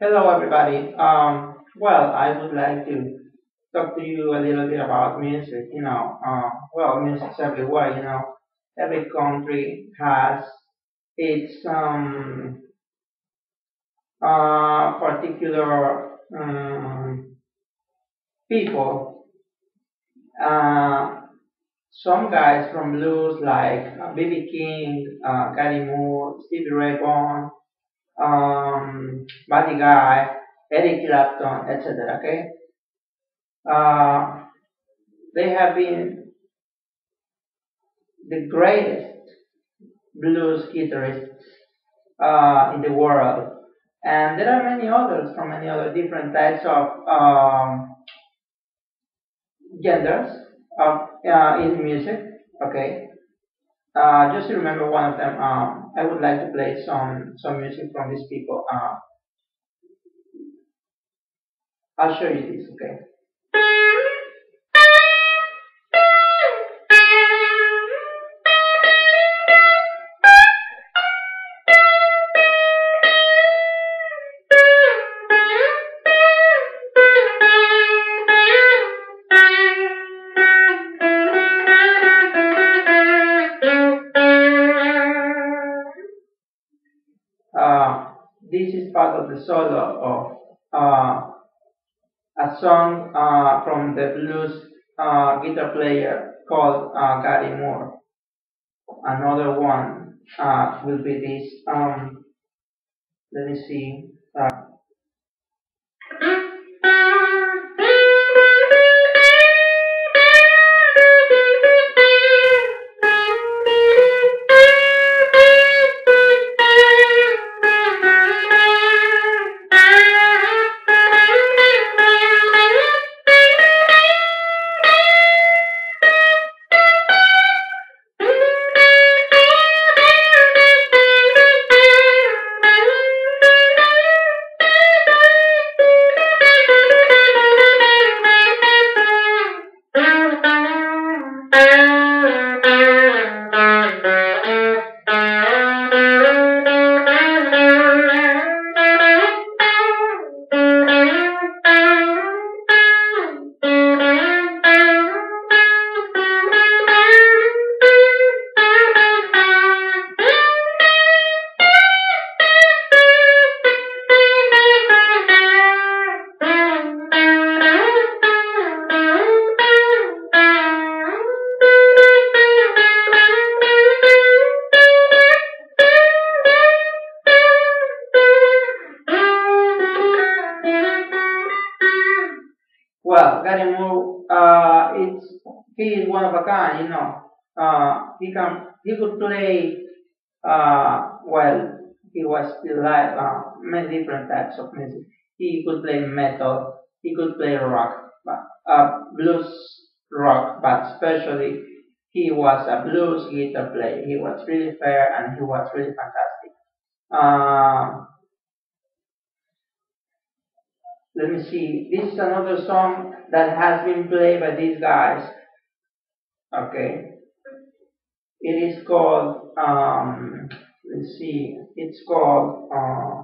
Hello everybody. Um, well, I would like to talk to you a little bit about music. You know, uh, well, music's everywhere. You know, every country has its um, uh, particular um, people. Uh, some guys from blues like B.B. King, uh, Gary Moore, Stevie Ray Vaughan, um, Buddy Guy, Eric Clapton, etc. Okay, uh, they have been the greatest blues guitarists uh, in the world, and there are many others from many other different types of um, genders of uh, in music. Okay, uh, just to remember one of them, um, I would like to play some some music from these people. Uh, I'll show you this, okay? Solo of uh, a song uh, from the blues uh, guitar player called Gary Moore. Another one will be this. Um, let me see. Uh, he could play uh, well. He was still alive. Uh, many different types of music. He could play metal. He could play rock, but, uh, blues rock, but especially he was a blues guitar player. He was really fair and he was really fantastic. Uh, let me see. This is another song that has been played by these guys. Okay. It is called, um, let's see, it's called, uh,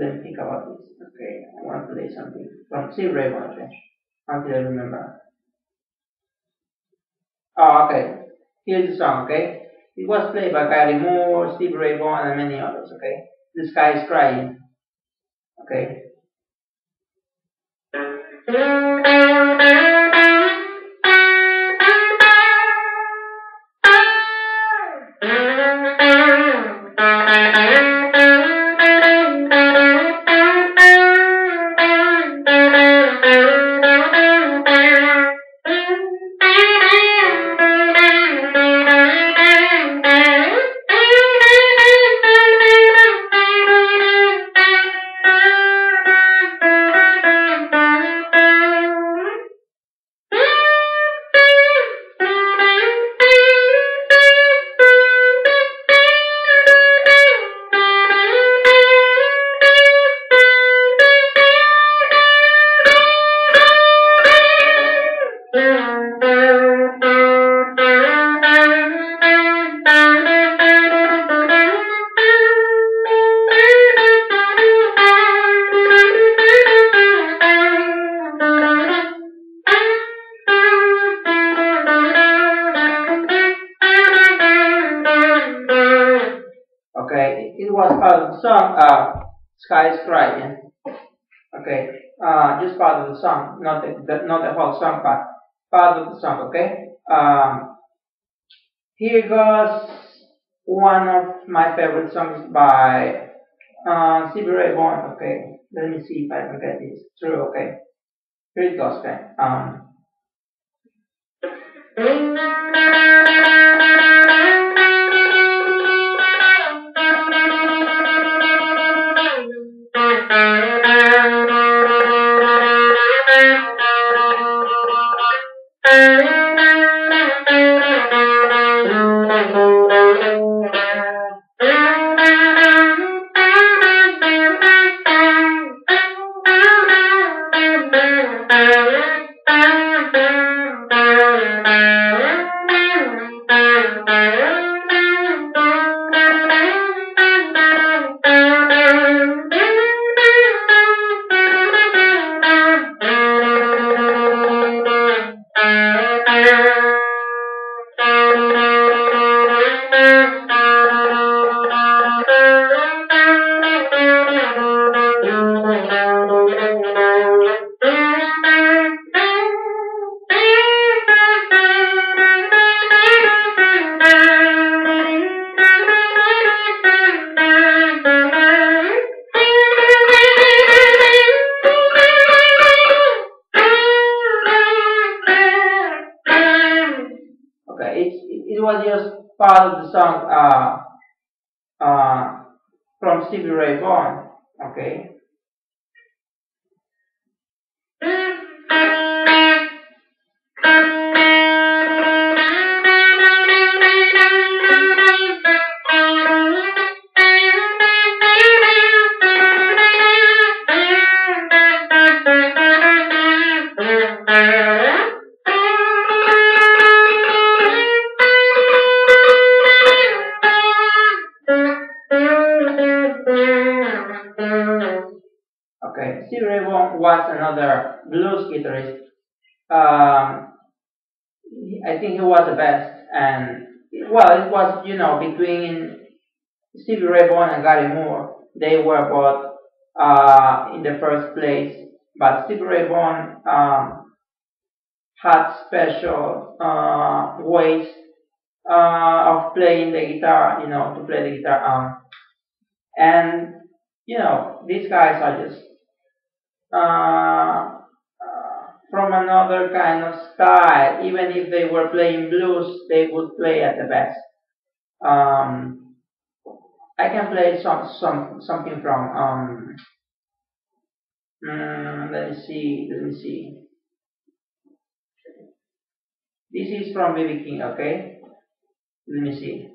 let me think about this. Okay, I want to play something from Steve Ray Vaughan, okay, until I remember. Oh, okay. Here's the song, okay? It was played by Gary Moore, Steve Ray Vaughan, and many others, okay? This guy is crying, okay? Part of the song. Okay. Um, here goes one of my favorite songs by uh, Ray Vaughan. Okay, let me see if I can get this through. Okay, here it goes. Okay. Um, was another blues guitarist. Um, I think he was the best, and well, it was you know between Stevie Ray Vaughan and Gary Moore. They were both uh, in the first place, but Stevie Ray Vaughan um, had special uh, ways uh, of playing the guitar, you know, to play the guitar. Um, and you know, these guys are just uh, uh, from another kind of style. Even if they were playing blues, they would play at the best. Um, I can play some some something from um, mm, let me see let me see. This is from BB King, okay? Let me see.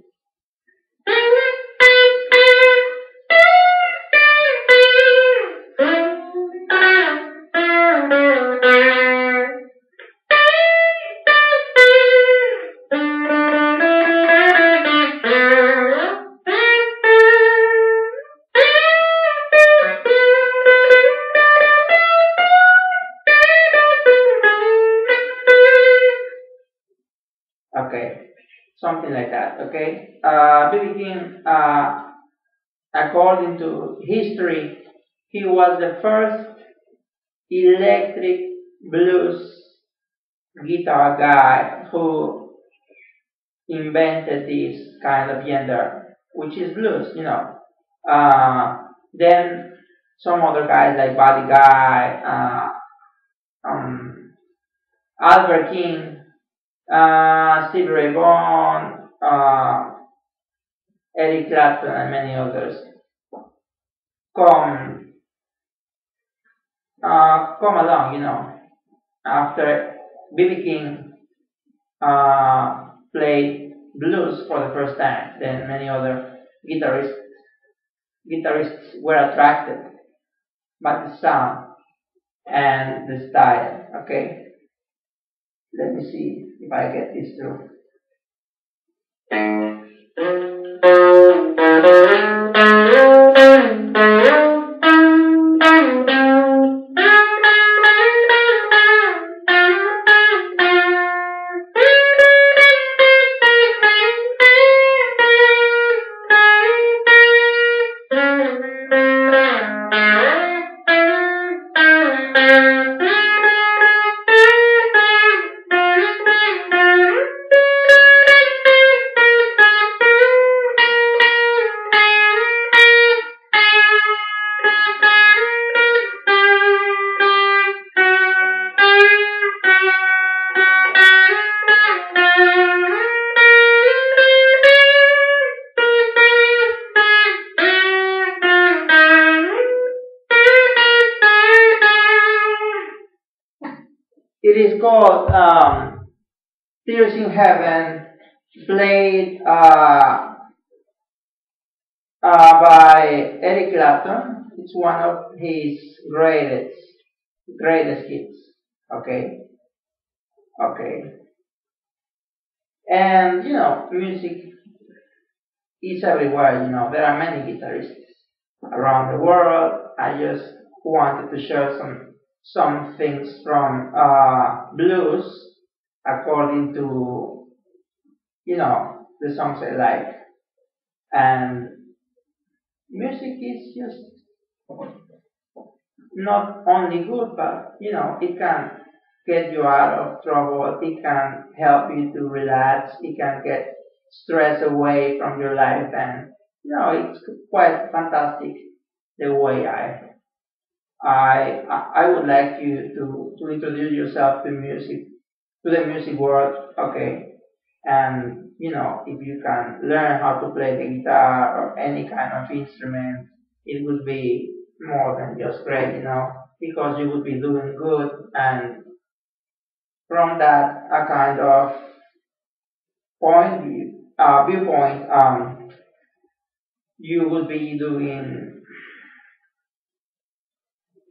Okay, uh, BB King, uh, according to history, he was the first electric blues guitar guy who invented this kind of genre, which is blues, you know. Uh, then some other guys like Buddy Guy, uh, um, Albert King, uh, Stevie Ray Vaughan, uh, Eric Clapton, and many others come uh, come along, you know, after B.B. King uh, played blues for the first time, then many other guitarists guitarists were attracted by the sound and the style. Okay, let me see if I get this through. Thank you. It is called um, in Heaven, played uh, uh, by Eric Clapton. It's one of his greatest, greatest hits. Okay, okay, and you know, music is everywhere. You know, there are many guitarists around the world. I just wanted to share some some things from uh, blues according to you know the songs I like. And music is just not only good but you know it can get you out of trouble. It can help you to relax. It can get stress away from your life. And you know it's quite fantastic the way I I I would like you to to introduce yourself to music to the music world, okay? And you know, if you can learn how to play the guitar or any kind of instrument, it would be more than just great, you know, because you would be doing good and from that a kind of point uh, viewpoint, um, you would be doing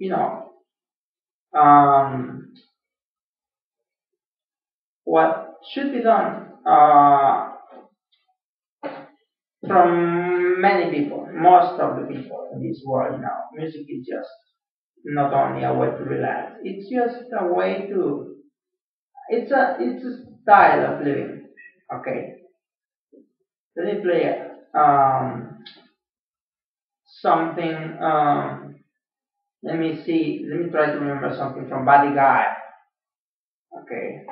you know, um, what should be done uh, from many people, most of the people in this world now. Music is just not only a way to relax; it's just a way to. It's a it's a style of living. Okay. Let me play um, something. Um, let me see, let me try to remember something from Buddy Guy. Okay.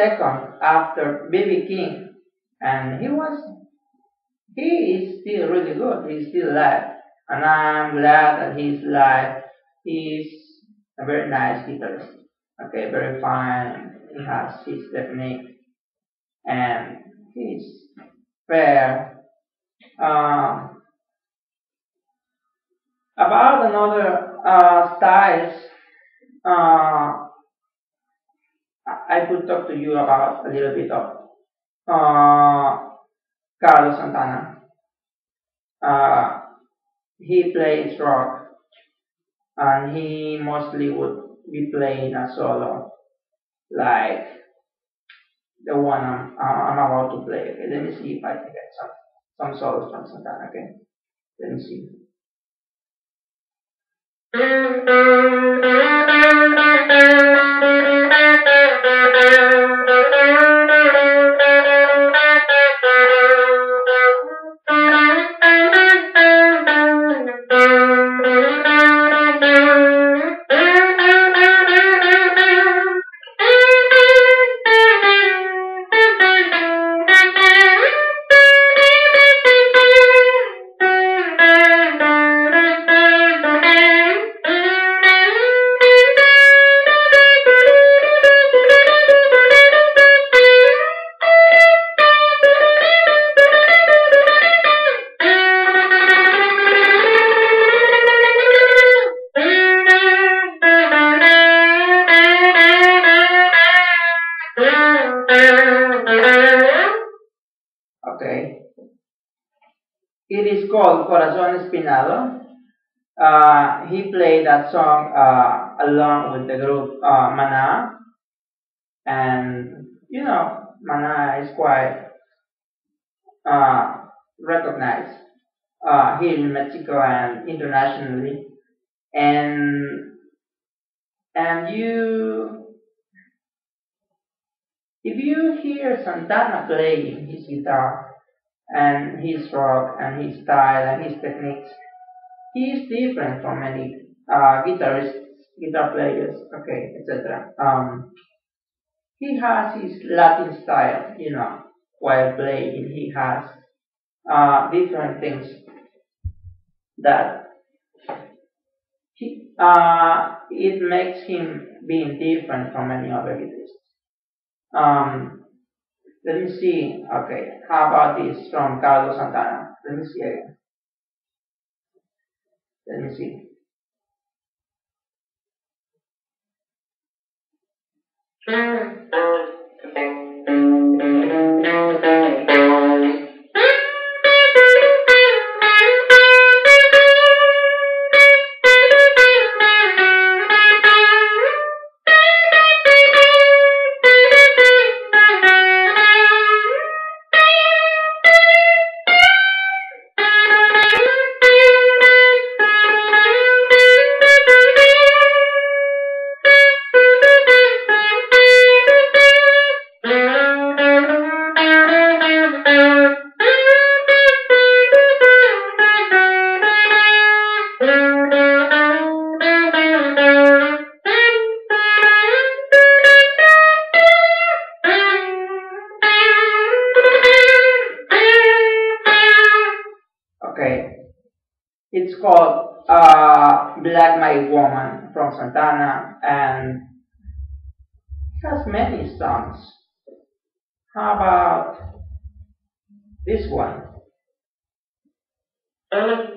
Second after B.B. King, and he was, he is still really good. He's still alive, and I'm glad that he's alive. He's a very nice guitarist. Okay, very fine. He has his technique, and he's fair. Um, about another uh, styles, uh, I could talk to you about a little bit of uh, Carlos Santana. Uh, he plays rock, and he mostly would be playing a solo, like the one I'm, I'm about to play. Okay, let me see if I can get some some solos from Santana. Okay, let me see. Espinado. Uh, he played that song uh, along with the group uh, Mana, and you know Mana is quite uh, recognized uh, here in Mexico and internationally, and and you if you hear Santana playing his guitar and his rock and his style and his techniques. He is different from many uh, guitarists, guitar players, okay, etc. Um, he has his Latin style, you know, while playing. He has uh, different things that he, uh, it makes him being different from any other guitarists. Um, let me see. Okay, how about this from Carlos Santana? Let me see again. Let me see. Mm, mm, Okay. It's called uh, Black Magic Woman from Santana and has many songs. How about this one? Uh,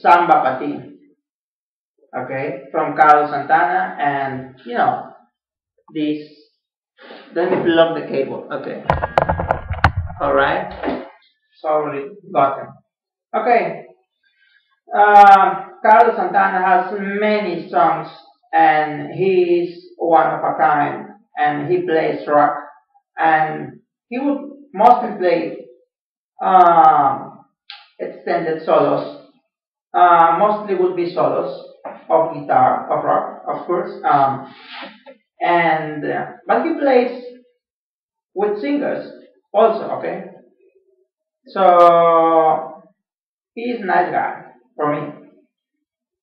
Samba Pa Ti. Okay, from Carlos Santana, and you know, this. Let me plug the cable. Okay. All right. Sorry, got gotten. Okay. Uh, Carlos Santana has many songs, and he is one of a kind, and he plays rock, and he would mostly play um, extended solos. Uh, mostly would be solos of guitar, of rock, of course. Um, and uh, but he plays with singers also. Okay, so he is nice guy for me.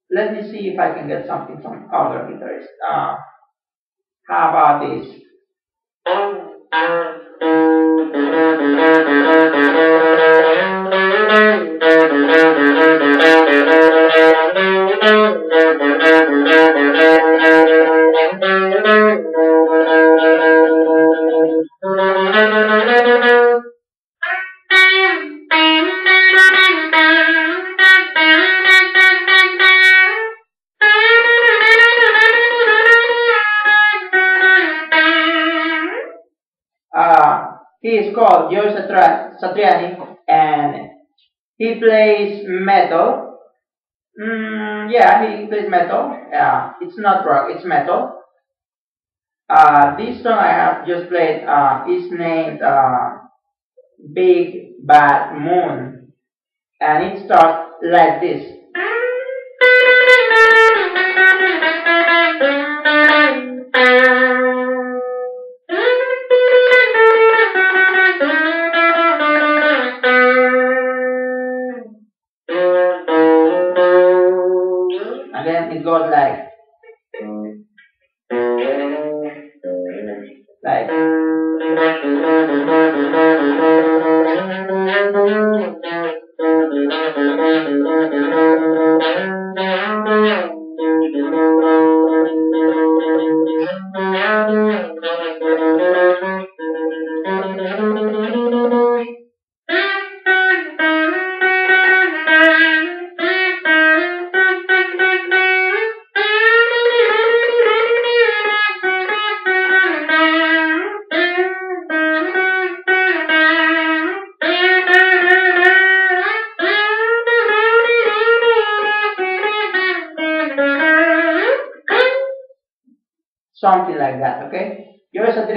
Let me see if I can get something from other guitarists. Uh, how about this? He is called Joe Satriani and he plays metal. Mm, yeah, he plays metal. Yeah, it's not rock, it's metal. Uh, this song I have just played uh, is named uh, Big Bad Moon and it starts like this.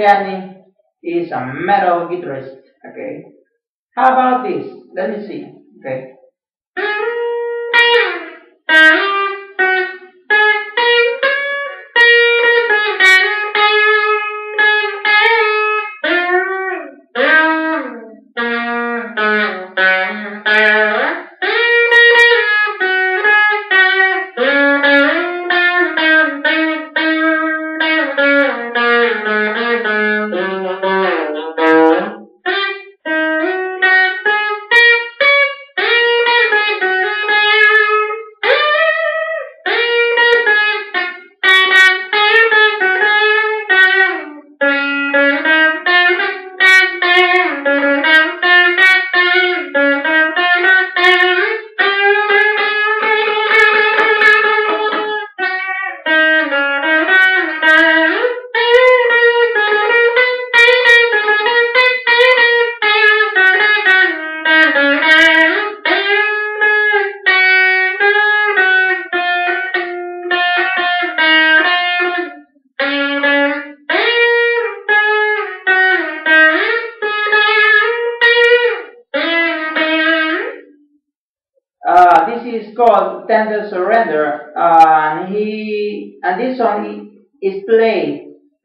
Satriani is a metal guitarist, okay? How about this? Let me see,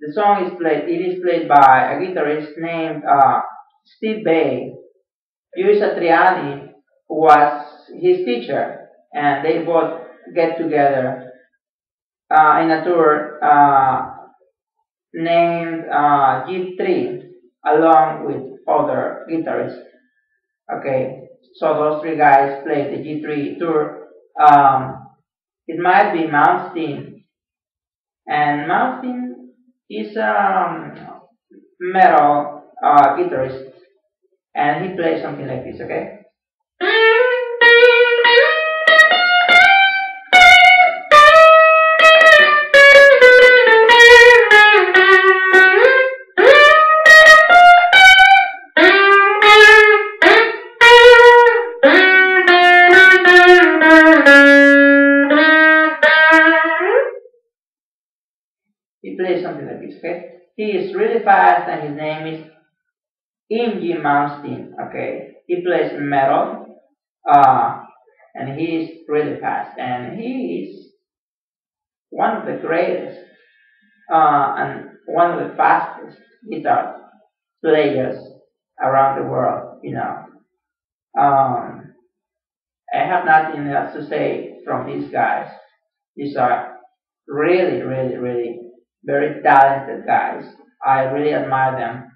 The song is played. It is played by a guitarist named uh, Steve Vai. Yuri Satriani was his teacher, and they both get together uh, in a tour uh, named uh, G3, along with other guitarists. Okay, so those three guys played the G3 tour. Um, it might be Malmsteen, and Malmsteen is a um, metal uh, guitarist, and he plays something like this. Okay. Fast and his name is Yngwie Malmsteen. Okay, he plays metal, uh, and he's really fast, and he is one of the greatest uh, and one of the fastest guitar players around the world. You know, um, I have nothing else to say from these guys. These are really, really, really very talented guys. I really admire them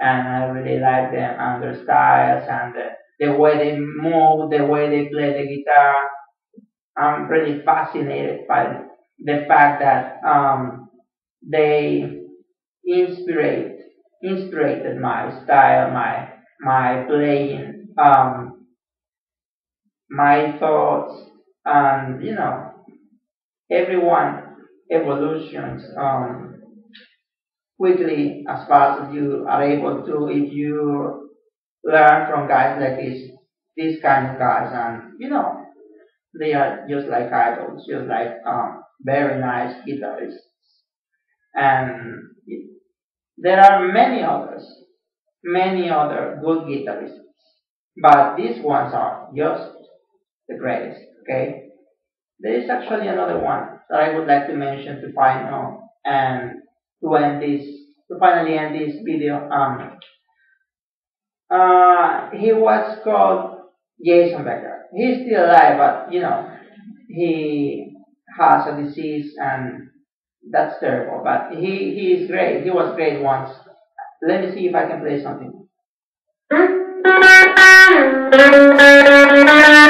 and I really like them and their styles and the, the way they move, the way they play the guitar. I'm really fascinated by the fact that um, they inspired inspired my style, my my playing, um, my thoughts, and you know, everyone evolutions um, quickly as fast as you are able to if you learn from guys like this, these kind of guys, and you know, they are just like idols, just like um, very nice guitarists. And there are many others, many other good guitarists, but these ones are just the greatest, okay? There is actually another one that I would like to mention to final and to end this, to finally end this video. Um, uh, he was called Jason Becker. He's still alive, but you know, he has a disease and that's terrible. But he, he is great. He was great once. Let me see if I can play something.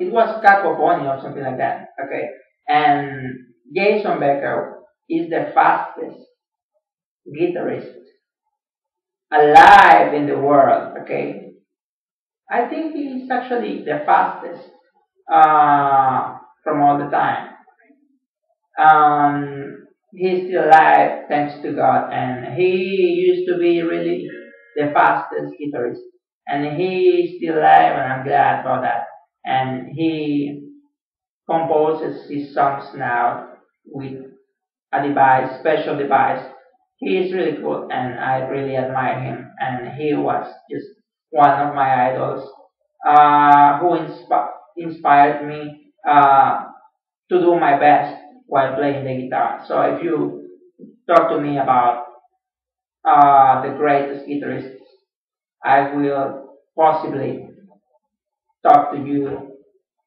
it was Cacophony or something like that. Okay, and Jason Becker is the fastest guitarist alive in the world. Okay, I think he's actually the fastest uh, from all the time. Um, he's still alive, thanks to God, and he used to be really the fastest guitarist and he is still alive and I'm glad about that. And he composes his songs now with a device, special device. He is really cool and I really admire him and he was just one of my idols uh, who insp inspired me uh, to do my best while playing the guitar. So if you talk to me about uh, the greatest guitarists, I will possibly talk to you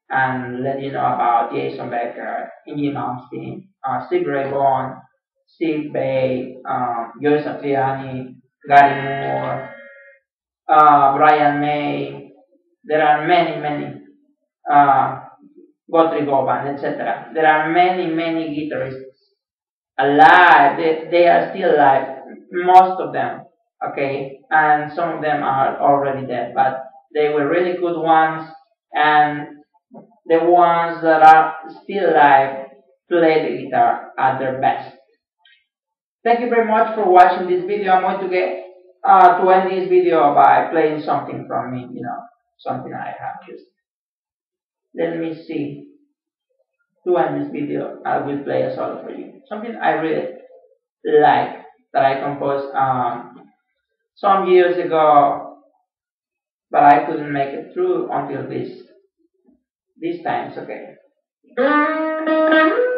and let you know about Jason Becker, Yngwie Malmsteen, uh, Steve Ray Vaughan, Steve Vai, uh, Joe Satriani, Gary Moore, uh, Brian May. There are many, many, uh, Guthrie Govan, etc. There are many, many guitarists alive. They, they are still alive, most of them okay, and some of them are already dead, but they were really good ones, and the ones that are still alive play the guitar at their best. Thank you very much for watching this video. I'm going to get uh, to end this video by playing something from me, you know, something I have just. Let me see. To end this video, I will play a solo for you. Something I really like that I composed um, some years ago, but I couldn't make it through until this, these times, okay. Mm-hmm.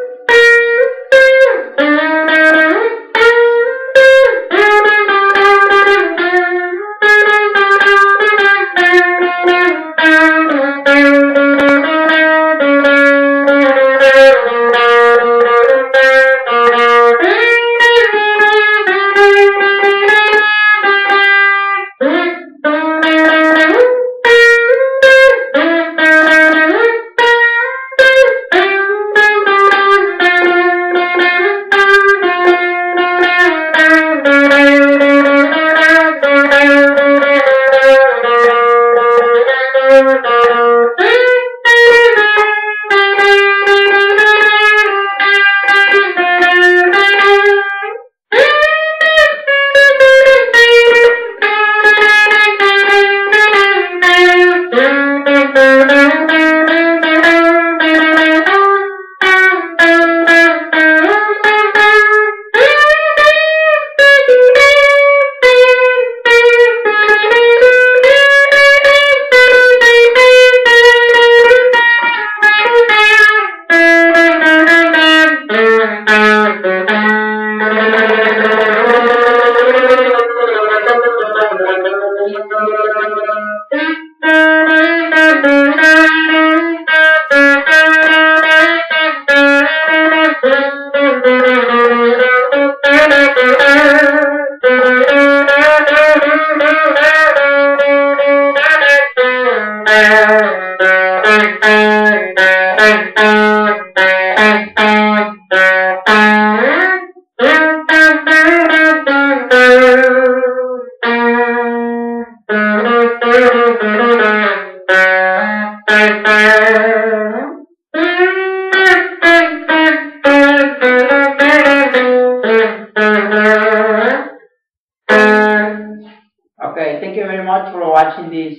Very much for watching this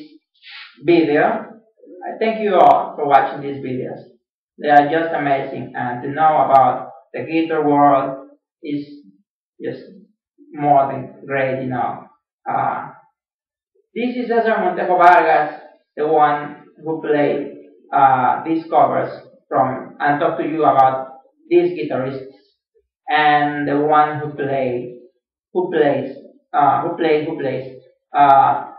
video. I thank you all for watching these videos. They are just amazing and to know about the guitar world is just more than great, you know. Uh, this is Cesar Montejo Vargas, the one who played uh, these covers from and talk to you about these guitarists and the one who played who plays uh, who played who plays uh,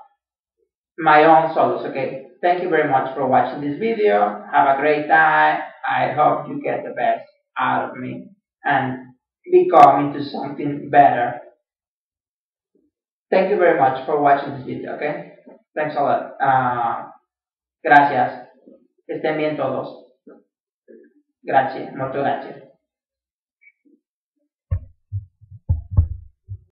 my own solos, okay? Thank you very much for watching this video. Have a great time. I hope you get the best out of me and become into something better. Thank you very much for watching this video, okay? Thanks a lot. Uh, gracias. Estén bien todos. Gracias. Muchas gracias.